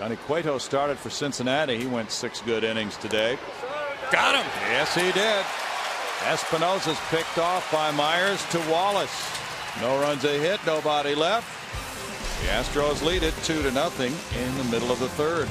Johnny Cueto started for Cincinnati. He went six good innings today. Got him. Yes, he did. Espinosa's picked off by Myers to Wallace. No runs a hit, nobody left. The Astros lead it two to nothing in the middle of the third.